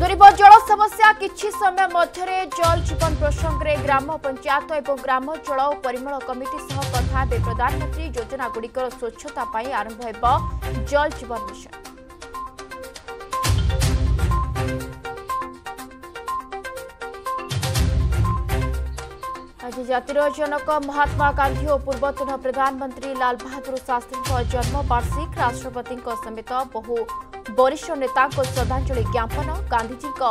ଦୂରିବ ଜଳ ସମସ୍ୟା କିଛି ସମୟ ମଧ୍ୟରେ ଜଳ ଜୀବନ ପ୍ରସଙ୍ଗରେ ଗ୍ରାମ ପଞ୍ଚାୟତ ଏବଂ ଗ୍ରାମଜଳ ଓ ପରିମଳ କମିଟି ସହ କଥା ହେବେ ପ୍ରଧାନମନ୍ତ୍ରୀ ଯୋଜନାଗୁଡ଼ିକର ସ୍ୱଚ୍ଛତା ପାଇଁ ଆରମ୍ଭ ହେବ ଜଳ ଜୀବନ ମିଶନ ଆଜି ଜାତିର ଜନକ ମହାତ୍ମା ଗାନ୍ଧୀ ଓ ପୂର୍ବତନ ପ୍ରଧାନମନ୍ତ୍ରୀ ଲାଲ ବାହାଦୁର ଶାସ୍ତ୍ରୀଙ୍କ ଜନ୍ମବାର୍ଷିକ ରାଷ୍ଟ୍ରପତିଙ୍କ ସମେତ ବହୁ ବରିଷ୍ଠ ନେତାଙ୍କ ଶ୍ରଦ୍ଧାଞ୍ଜଳି ଜ୍ଞାପନ ଗାନ୍ଧିଜୀଙ୍କ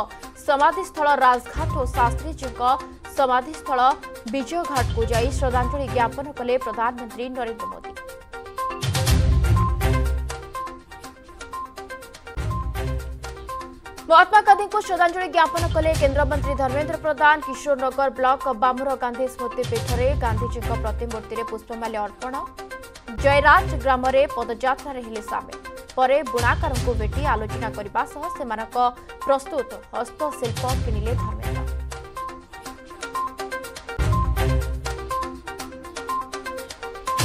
ସମାଧିସ୍ଥଳ ରାଜଘାଟ ଓ ଶାସ୍ତ୍ରୀଜୀଙ୍କ ସମାଧିସ୍ଥଳ ବିଜୟଘାଟକୁ ଯାଇ ଶ୍ରଦ୍ଧାଞ୍ଜଳି ଜ୍ଞାପନ କଲେ ପ୍ରଧାନମନ୍ତ୍ରୀ ନରେନ୍ଦ୍ର ମୋଦି ମହାତ୍ମା ଗାନ୍ଧୀଙ୍କୁ ଶ୍ରଦ୍ଧାଞ୍ଜଳି ଜ୍ଞାପନ କଲେ କେନ୍ଦ୍ରମନ୍ତ୍ରୀ ଧର୍ମେନ୍ଦ୍ର ପ୍ରଧାନ କିଶୋରନଗର ବ୍ଲକ ବାମୁର ଗାନ୍ଧୀ ସ୍ମୃତି ପୀଠରେ ଗାନ୍ଧିଜୀଙ୍କ ପ୍ରତିମୂର୍ତ୍ତିରେ ପୁଷ୍ପମାଲ୍ୟ ଅର୍ପଣ ଜୟରାଜ ଗ୍ରାମରେ ପଦଯାତ୍ରାରେ ହେଲେ ସାମିଲ ପରେ ବୁଣାକାରଙ୍କୁ ଭେଟି ଆଲୋଚନା କରିବା ସହ ସେମାନଙ୍କ ପ୍ରସ୍ତୁତ ହସ୍ତଶିଳ୍ପ କିଣିଲେ ଧର୍ମେନ୍ଦ୍ର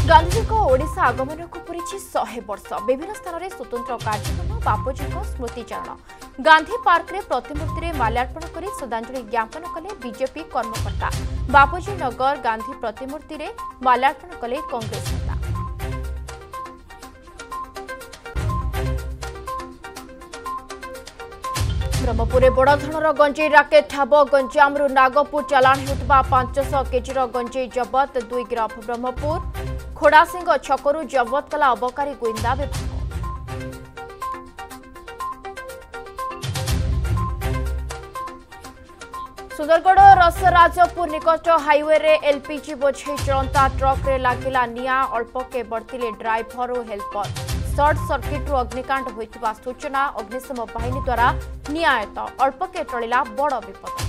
ଗାନ୍ଧୀଙ୍କ ଓଡ଼ିଶା ଆଗମନକୁ ପୂରିଛି ଶହେ ବର୍ଷ ବିଭିନ୍ନ ସ୍ଥାନରେ ସ୍ୱତନ୍ତ୍ର କାର୍ଯ୍ୟକ୍ରମ ବାପୁଜୀଙ୍କ ସ୍କୃତିଚାରଣ ଗାନ୍ଧୀ ପାର୍କରେ ପ୍ରତିମୂର୍ତ୍ତିରେ ମାଲ୍ୟାର୍ପଣ କରି ଶ୍ରଦ୍ଧାଞ୍ଜଳି ଜ୍ଞାପନ କଲେ ବିଜେପି କର୍ମକର୍ତ୍ତା ବାପୁଜୀ ନଗର ଗାନ୍ଧୀ ପ୍ରତିମୂର୍ତ୍ତିରେ ମାଲ୍ୟାର୍ପଣ କଲେ କଂଗ୍ରେସ ନେତା ବ୍ରହ୍ମପୁରରେ ବଡ଼ ଧରଣର ଗଞ୍ଜେଇ ରାକେଟ୍ ହେବ ଗଞ୍ଜାମରୁ ନାଗପୁର ଚାଲାଣ ହେଉଥିବା ପାଞ୍ଚଶହ କେଜିର ଗଞ୍ଜେଇ ଜବତ ଦୁଇ ଗିରଫ ବ୍ରହ୍ମପୁର ଖୋଡ଼ାସିଂହ ଛକରୁ ଜବତ କଲା ଅବକାରୀ ଗୁଇନ୍ଦା ବିଭାଗ ସୁନ୍ଦରଗଡ଼ ରସରାଜପୁର ନିକଟ ହାଇୱେରେ ଏଲ୍ପିଜି ବୋଝେଇ ଚଳନ୍ତା ଟ୍ରକ୍ରେ ଲାଗିଲା ନିଆଁ ଅଳ୍ପକେ ବର୍ତ୍ତିଲେ ଡ୍ରାଇଭର ଓ ହେଲ୍ପର ସର୍ଟ ସର୍କିଟ୍ରୁ ଅଗ୍ନିକାଣ୍ଡ ହୋଇଥିବା ସୂଚନା ଅଗ୍ନିଶମ ବାହିନୀ ଦ୍ୱାରା ନିଆୟତ୍ତ ଅଳ୍ପକେ ଟଳିଲା ବଡ଼ ବିପଦ